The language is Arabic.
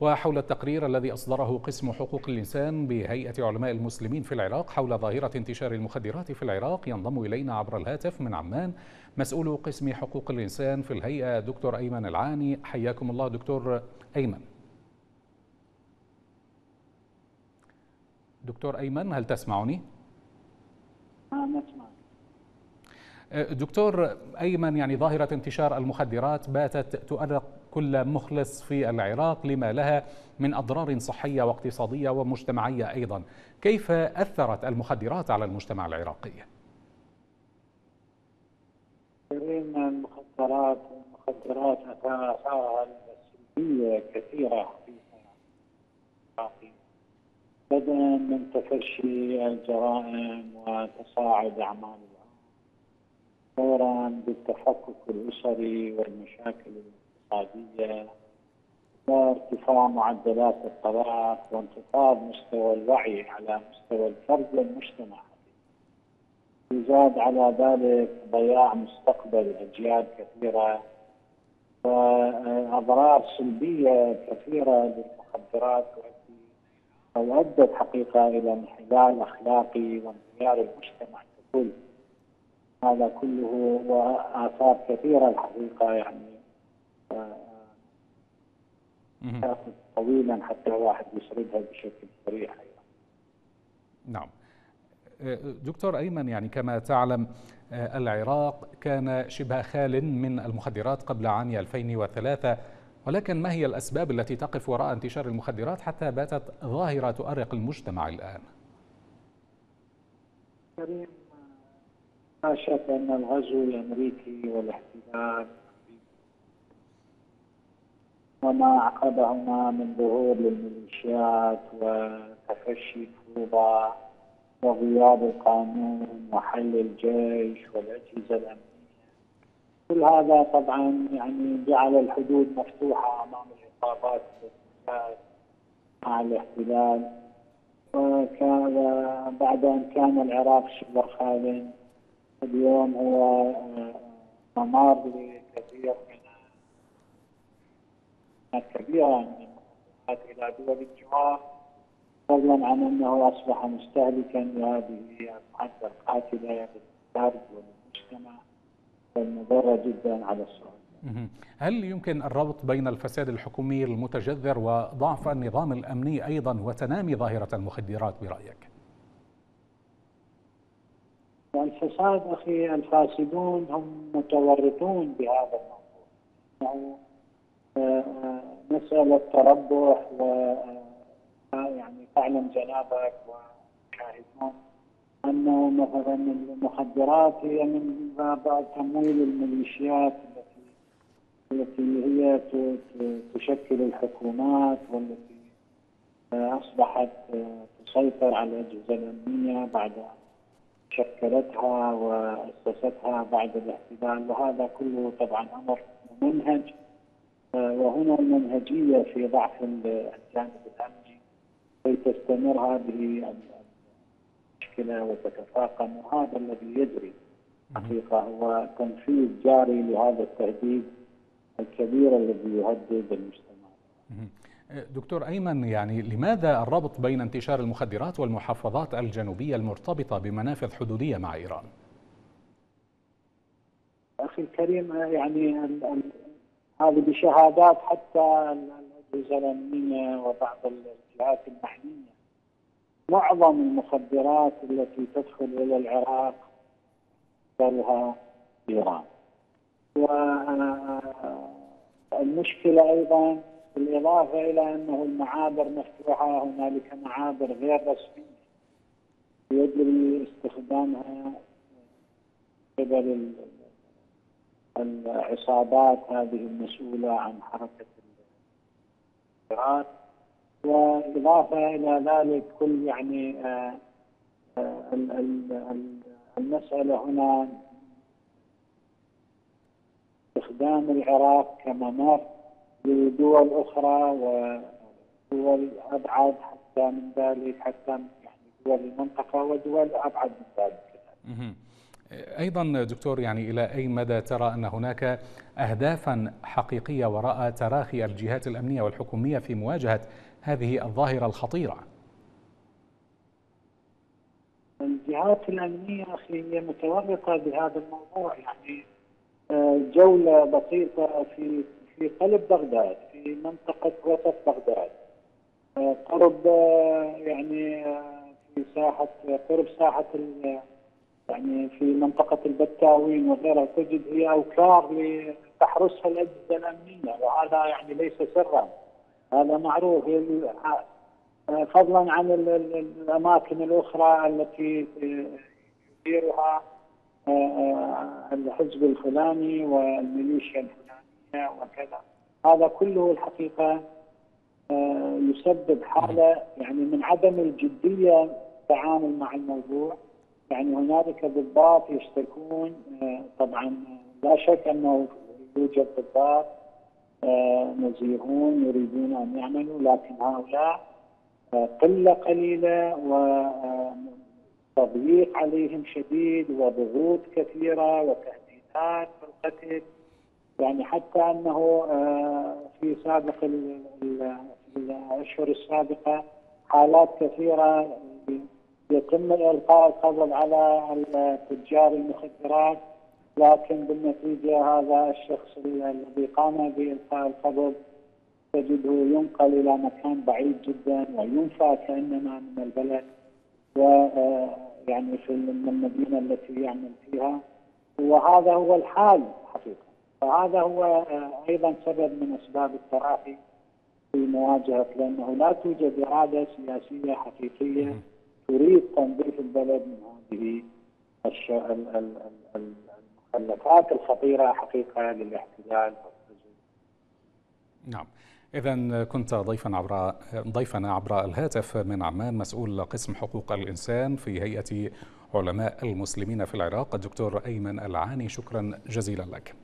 وحول التقرير الذي أصدره قسم حقوق الإنسان بهيئة علماء المسلمين في العراق حول ظاهرة انتشار المخدرات في العراق ينضم إلينا عبر الهاتف من عمان مسؤول قسم حقوق الإنسان في الهيئة دكتور أيمن العاني. حياكم الله دكتور أيمن. دكتور أيمن هل تسمعني؟ آه نسمع. دكتور أيمن يعني ظاهرة انتشار المخدرات باتت تؤرق كل مخلص في العراق لما لها من أضرار صحية واقتصادية ومجتمعية أيضا. كيف أثرت المخدرات على المجتمع العراقي؟ المخدرات المخدرات أثارها السلبية كثيرة في بدءا من تفشي الجرائم وتصاعد أعمال فورا بالتفكك الأسري والمشاكل الاقتصادية وارتفاع معدلات الطلاق وانخفاض مستوى الوعي على مستوى الفرد والمجتمع يزاد على ذلك ضياع مستقبل أجيال كثيرة وأضرار سلبية كثيرة للمخدرات أو أدت حقيقة إلى انحلال أخلاقي وانهيار المجتمع ككل. هذا كله وآثار كثيرة الحقيقة يعني. تأخذ طويلا حتى الواحد يسردها بشكل صريح نعم. دكتور أيمن يعني كما تعلم العراق كان شبه خال من المخدرات قبل عام 2003 ولكن ما هي الأسباب التي تقف وراء انتشار المخدرات حتى باتت ظاهرة تؤرق المجتمع الآن؟ كريم لا شك أن الغزو الأمريكي والاحتلال وما عقبهما من ظهور للميليشيات وتفشي الفوضى وغياب القانون وحل الجيش والأجهزة الأمنية. كل هذا طبعا يعني جعل الحدود مفتوحة أمام العصابات مع الاحتلال. وكان بعد أن كان العراق شبه خال اليوم هو ممر لكثير من كبيرة من إلى دول الجوار فضلا عن أنه أصبح مستهلكا لهذه المعدة القاتلة للفرد وللمجتمع والمضرة جدا على الصحة هل يمكن الربط بين الفساد الحكومي المتجذر وضعف النظام الأمني أيضا وتنامي ظاهرة المخدرات برأيك؟ الفساد أخي الفاسدون هم متورطون بهذا الموضوع. مسألة تربح و يعني تعلم جنابك وشاهدون أنه مثلا المخدرات هي من باب تمويل الميليشيات التي هي تشكل الحكومات والتي أصبحت تسيطر على الأجهزة الأمنية بعد شكلتها وأسستها بعد الاحتلال. وهذا كله طبعا أمر ممنهج وهنا المنهجية في ضعف الجانب الأمني كي تستمر هذه المشكلة وتتفاقم. وهذا الذي يجري حقيقة هو تنفيذ جاري لهذا التهديد الكبير الذي يهدد المجتمع. دكتور أيمن يعني لماذا الربط بين انتشار المخدرات والمحافظات الجنوبية المرتبطة بمنافذ حدودية مع إيران؟ أخي الكريم يعني هذه بشهادات حتى الأجهزة الأمنية وبعض الجهات المحلية معظم المخدرات التي تدخل إلى العراق مصدرها إيران والمشكلة أيضا بالإضافة إلى أنه المعابر مفتوحة هنالك معابر غير رسمية يجري استخدامها قبل العصابات هذه المسؤولة عن حركة الإيران. وإضافة إلى ذلك كل يعني المسألة هنا استخدام العراق كممر. لدول أخرى ودول أبعد حتى من ذلك حتى يعني دول المنطقة ودول أبعد من ذلك أيضا دكتور يعني إلى أي مدى ترى أن هناك أهدافا حقيقية وراء تراخي الجهات الأمنية والحكومية في مواجهة هذه الظاهرة الخطيرة؟ الجهات الأمنية أخي هي متورطة بهذا الموضوع يعني آه، جولة بسيطة في في قلب بغداد في منطقة وسط بغداد. آه، قرب آه، يعني في ساحة قرب ساحة يعني في منطقة البتاوين وغيرها تجد هي أوكار لتحرسها الأجهزة الأمنية وهذا يعني ليس سرا هذا معروف. فضلا عن الأماكن الأخرى التي يديرها آه، آه، الحزب الفلاني والميليشيا الفلانية. وكذا هذا كله الحقيقة آه، يسبب حالة يعني من عدم الجدية التعامل مع الموضوع. يعني هنالك ضباط يشتكون طبعا لا شك أنه يوجد ضباط نزيهون يريدون أن يعملوا لكن هؤلاء قلة قليلة وتضييق عليهم شديد وضغوط كثيرة وتهديدات بالقتل يعني حتى أنه آه، في سابق الأشهر السابقة حالات كثيرة يتم القاء القبض على تجار المخدرات لكن بالنتيجة هذا الشخص الذي قام بإلقاء القبض تجده ينقل إلى مكان بعيد جدا وينفى كأنما من البلد. ويعني في المدينة التي يعمل فيها. وهذا هو الحال. فهذا هو أيضا سبب من أسباب التراخي في مواجهة لأنه لا توجد إرادة سياسية حقيقية تريد تنظيف البلد من هذه المخلفات الخطيرة حقيقة للاحتلال نعم. إذا كنت ضيفا عبر ضيفنا عبر الهاتف من عمان مسؤول قسم حقوق الإنسان في هيئة علماء المسلمين في العراق الدكتور أيمن العاني. شكرا جزيلا لك.